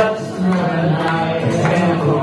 just when I can go